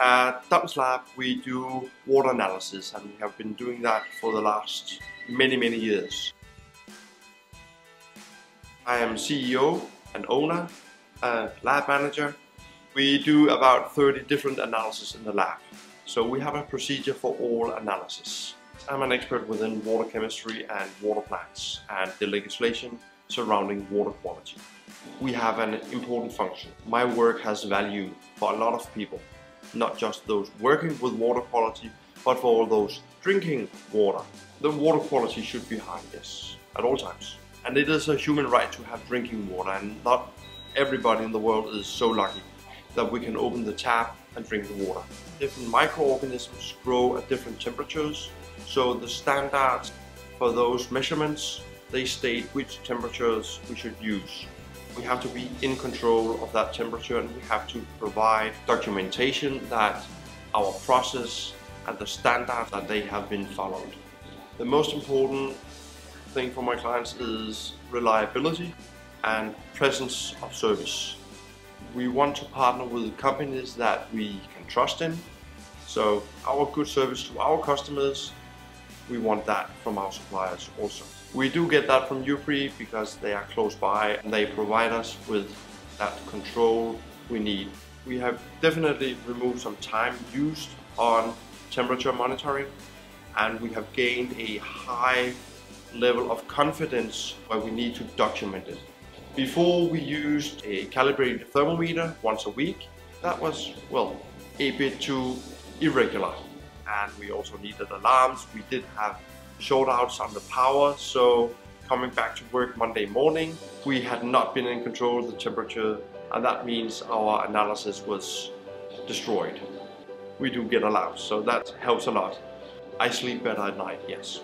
Uh, At DonsLab, we do water analysis and we have been doing that for the last many, many years. I am CEO and owner, and lab manager. We do about 30 different analyses in the lab. So we have a procedure for all analysis. I'm an expert within water chemistry and water plants and the legislation surrounding water quality. We have an important function. My work has value for a lot of people, not just those working with water quality, but for all those drinking water. The water quality should be high, yes, at all times. And it is a human right to have drinking water and not everybody in the world is so lucky that we can open the tap and drink the water. Different microorganisms grow at different temperatures, so the standards for those measurements, they state which temperatures we should use. We have to be in control of that temperature and we have to provide documentation that our process and the standards that they have been followed. The most important thing for my clients is reliability and presence of service. We want to partner with companies that we can trust in. So our good service to our customers, we want that from our suppliers also. We do get that from Eupry because they are close by and they provide us with that control we need. We have definitely removed some time used on temperature monitoring and we have gained a high level of confidence where we need to document it. Before we used a calibrated thermometer once a week. That was, well, a bit too irregular. And we also needed alarms. We did have shortouts on the power, so coming back to work Monday morning, we had not been in control of the temperature, and that means our analysis was destroyed. We do get alarms, so that helps a lot. I sleep better at night, yes.